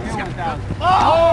get. Oh!